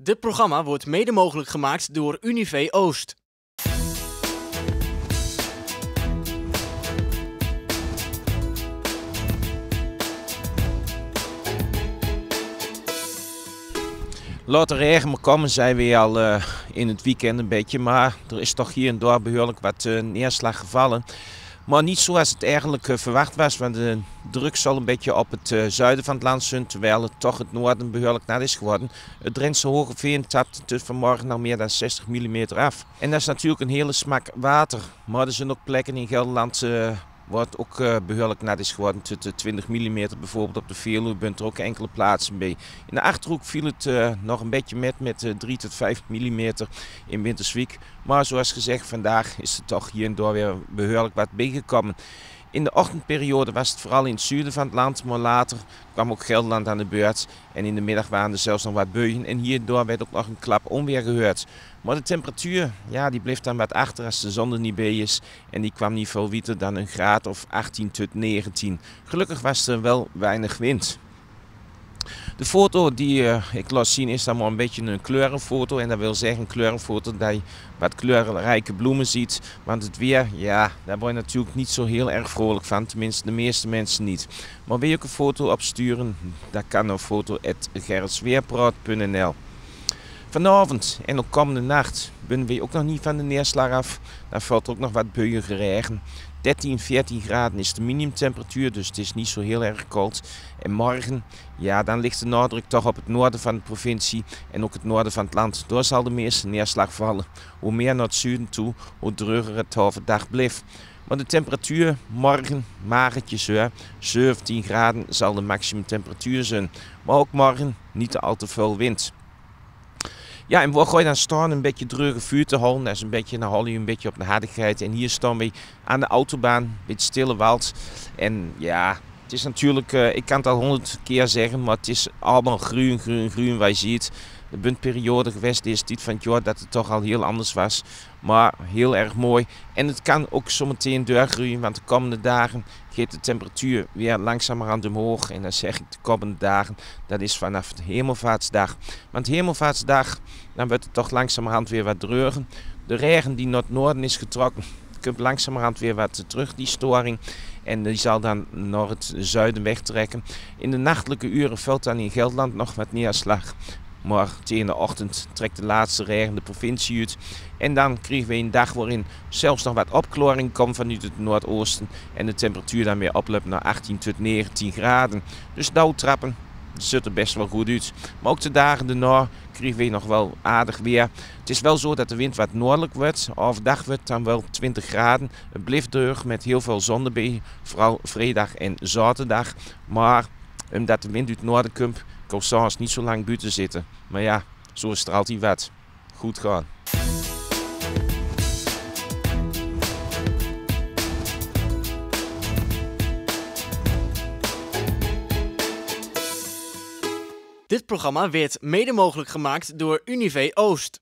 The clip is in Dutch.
Dit programma wordt mede mogelijk gemaakt door Unive Oost. Regen maar komen, zijn we al uh, in het weekend een beetje. Maar er is toch hier en daar behoorlijk wat uh, neerslag gevallen. Maar niet zoals het eigenlijk uh, verwacht was, want de druk zal een beetje op het zuiden van het land zijn, terwijl het toch het noorden behoorlijk nat is geworden. Het Drentse Hoge Veen tapt vanmorgen al meer dan 60 mm af. En dat is natuurlijk een hele smak water. Maar er zijn ook plekken in Gelderland wat ook uh, behoorlijk nat is geworden. Tussen 20 mm bijvoorbeeld op de Veluwe bent er ook enkele plaatsen bij. In de Achterhoek viel het uh, nog een beetje met, met uh, 3 tot 5 mm in Winterswijk. Maar zoals gezegd, vandaag is het toch hier en weer behoorlijk wat bijgekomen. In de ochtendperiode was het vooral in het zuiden van het land, maar later kwam ook Gelderland aan de beurt. En in de middag waren er zelfs nog wat buien en hierdoor werd ook nog een klap onweer gehoord. Maar de temperatuur, ja, die bleef dan wat achter als de zon er niet bij is. En die kwam niet veel wieter dan een graad of 18 tot 19. Gelukkig was er wel weinig wind. De foto die uh, ik laat zien is dan maar een beetje een kleurenfoto. En dat wil zeggen een kleurenfoto dat je wat kleurrijke bloemen ziet. Want het weer, ja, daar word je natuurlijk niet zo heel erg vrolijk van. Tenminste, de meeste mensen niet. Maar wil je ook een foto opsturen? Dat kan op foto.gerritsweerpraat.nl Vanavond en ook komende nacht ben we ook nog niet van de neerslag af. Daar valt ook nog wat buien regen. 13, 14 graden is de minimumtemperatuur, dus het is niet zo heel erg koud. En morgen, ja, dan ligt de nadruk toch op het noorden van de provincie en ook het noorden van het land. Daar zal de meeste neerslag vallen. Hoe meer naar het zuiden toe, hoe drukker het overdag blijft. Maar de temperatuur morgen, magertjes hoor, 17 graden zal de maximumtemperatuur zijn. Maar ook morgen niet al te veel wind. Ja, en ga je dan staan? Een beetje dreuge vuur te houden. Dat is een beetje, haal je een beetje op de hardigheid. En hier staan we aan de autobaan, een stille wald. En ja, het is natuurlijk, uh, ik kan het al honderd keer zeggen, maar het is allemaal groen, groen, groen. Wij zien het. De buntperiode geweest is dit van het jaar dat het toch al heel anders was. Maar heel erg mooi. En het kan ook zometeen doorgroeien, want de komende dagen gaat de temperatuur weer langzamerhand omhoog. En dan zeg ik de komende dagen, dat is vanaf de hemelvaartsdag. Want hemelvaartsdag, dan wordt het toch langzamerhand weer wat dreugen. De regen die naar het noorden is getrokken, komt langzamerhand weer wat terug, die storing. En die zal dan naar het zuiden wegtrekken. In de nachtelijke uren valt dan in Gelderland nog wat neerslag. Maar tegen de ochtend trekt de laatste regen de provincie uit. En dan krijgen we een dag waarin zelfs nog wat opklaring komt vanuit het noordoosten. En de temperatuur dan weer oploopt naar 18 tot 19 graden. Dus dauwtrappen ziet er best wel goed uit. Maar ook de dagen daarna krijgen we nog wel aardig weer. Het is wel zo dat de wind wat noordelijk wordt. Overdag wordt dan wel 20 graden. Het blijft droog met heel veel zon. Vooral vrijdag en zaterdag. Maar omdat de wind uit het noorden komt, s'avonds niet zo lang buiten zitten. Maar ja, zo straalt hij wat. Goed gaan. Dit programma werd mede mogelijk gemaakt door Unive Oost.